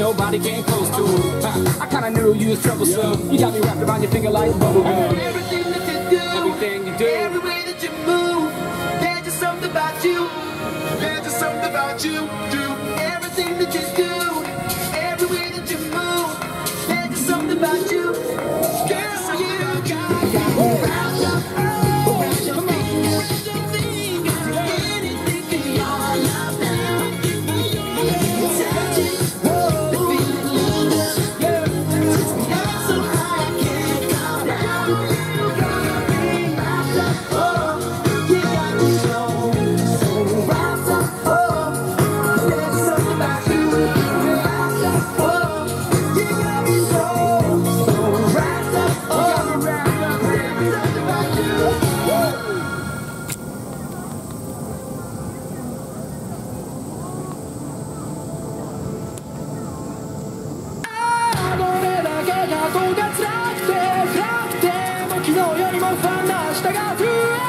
nobody came close to. I kinda knew you was troublesome. You got me wrapped around your finger like bubblegum. Everything that you do, everything you do, every way that you move, there's just something about you. There's just something about you. Do everything that you do, every way that you move, there's just something about you. Girl, you got, got me. I love her. I got through.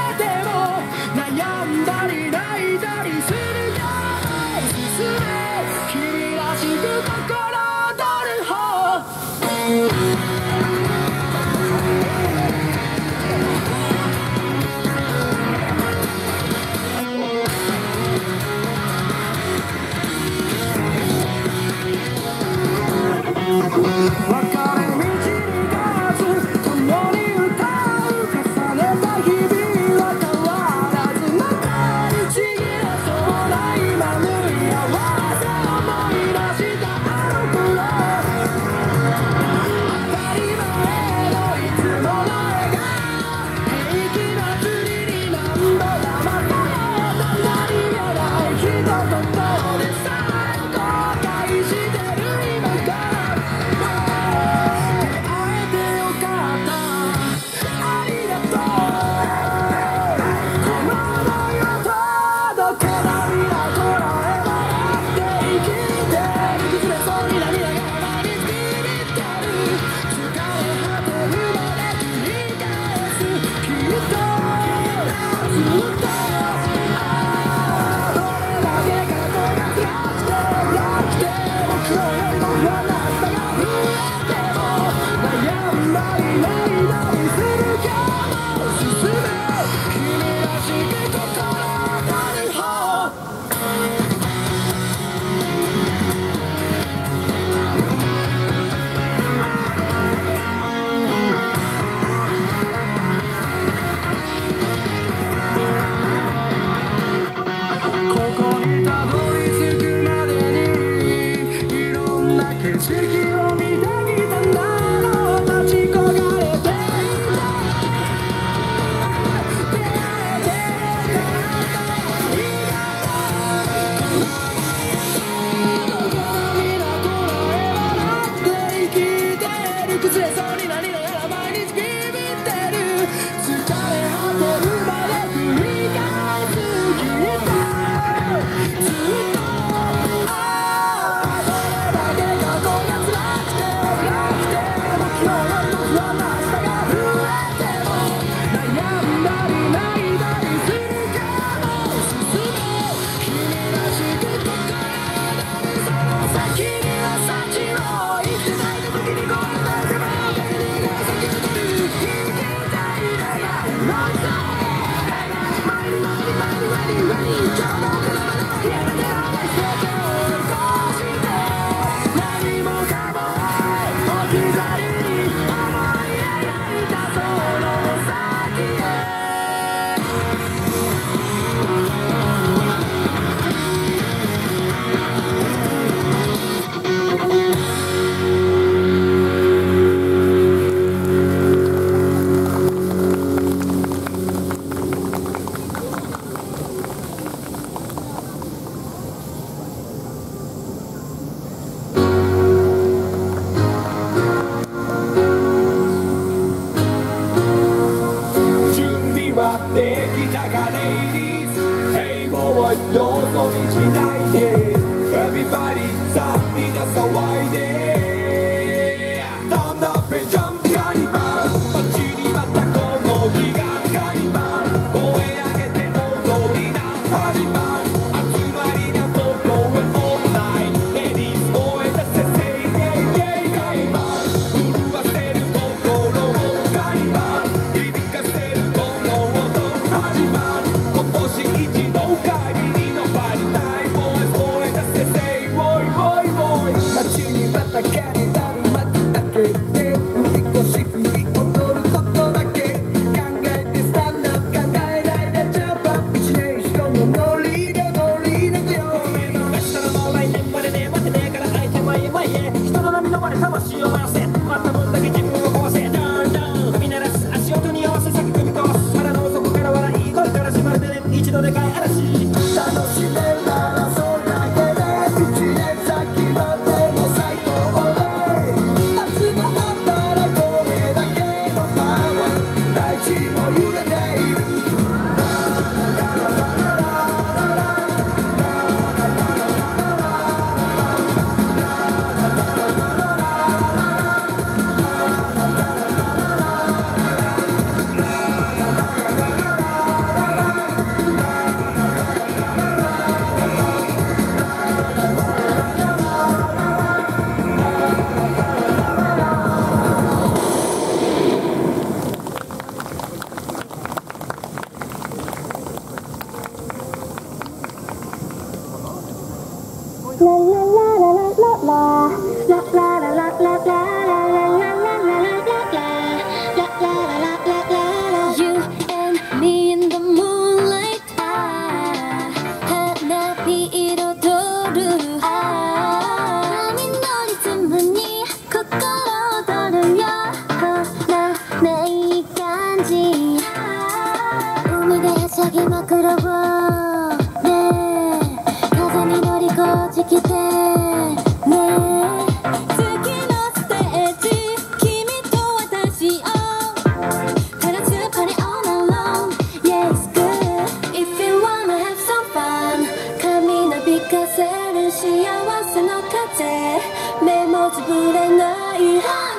どの道だいて e v e r y b o d y みんな騒いで time つぶれない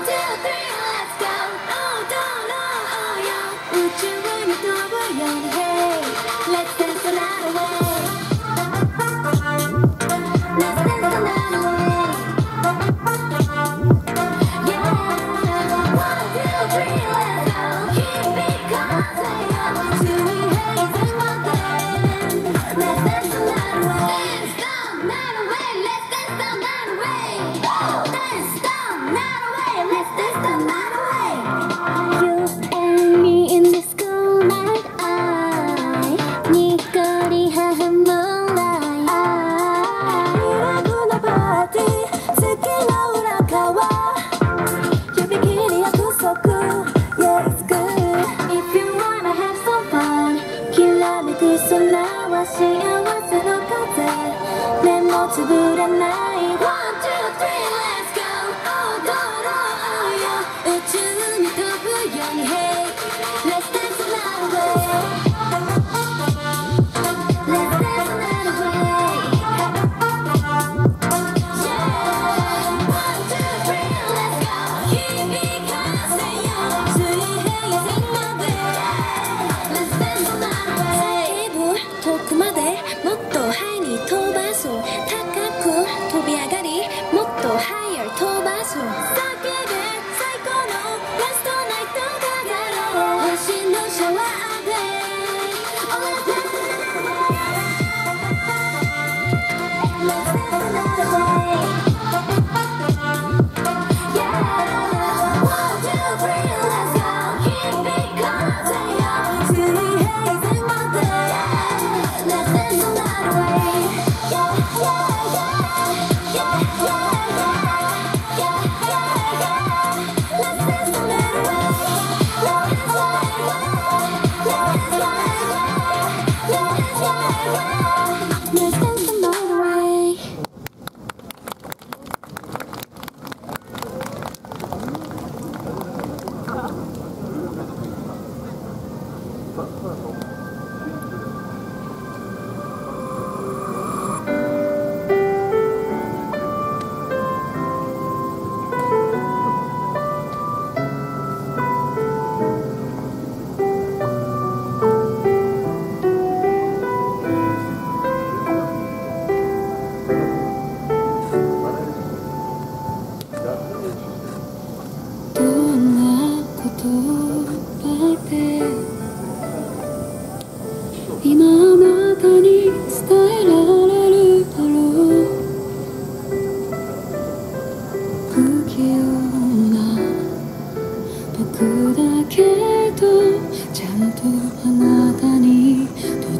ちゃんとあなたに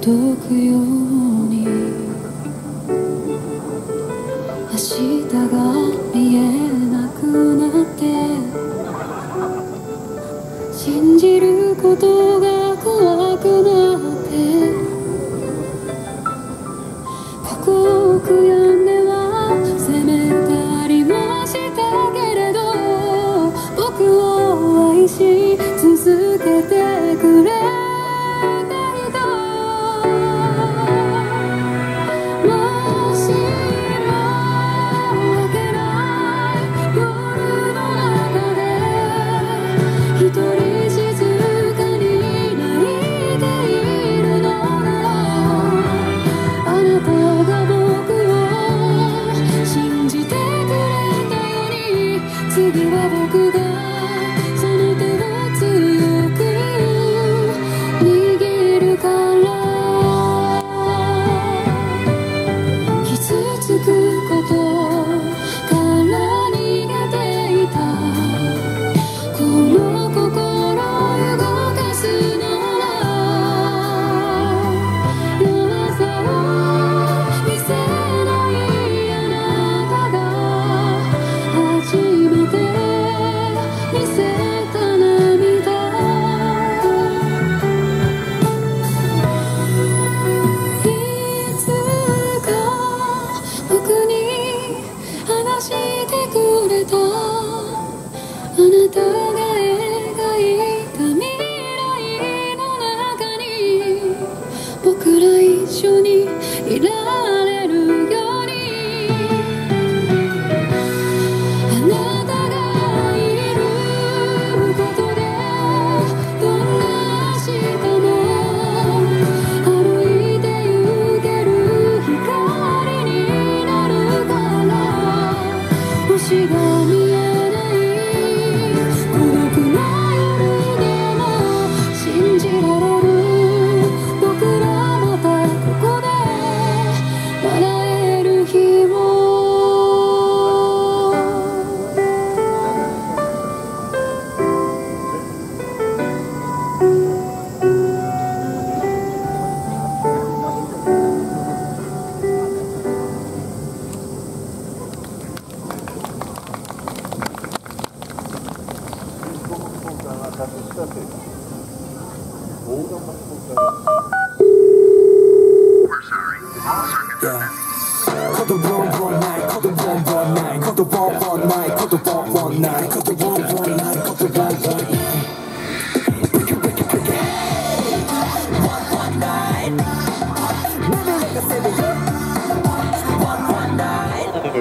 届くよ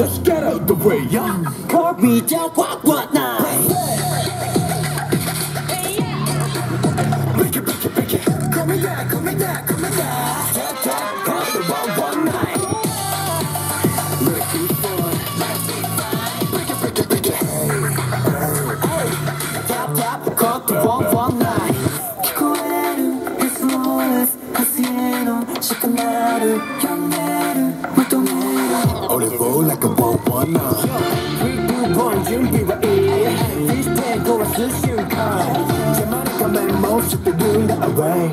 just get out the way, yeah? Call me down, what, what now? Break it, break it, break it. Call me back, call me back, call me back. Tap, tap, call the one, one night. Break it, break it, break it, break it. Hey, tap, tap, the one, one night. 俺をなんかボンボンな3準備はいい一 h i s 壊す瞬間邪魔な仮面もすってるんだ away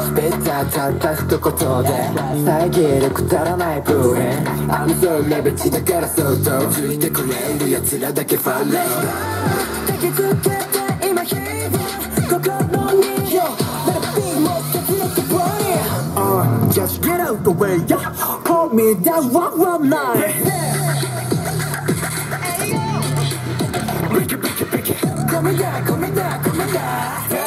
スッタたった一言で遮るくだらないブーレン I'm so leverage だから相当ついてくれる奴らだけファンレッド敵付けて今ヒーロー心に Yo, let it be more than a body Just get out the way, yeah with me, that rock rock night. Break it, break it, break it. Come and come and come and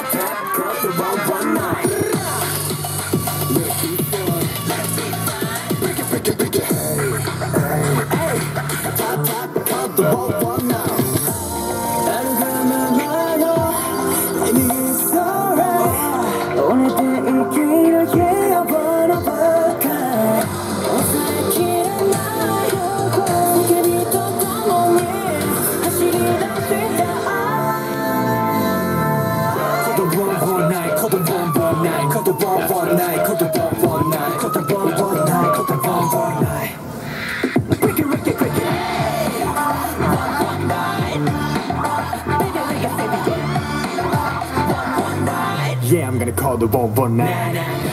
the won't run out.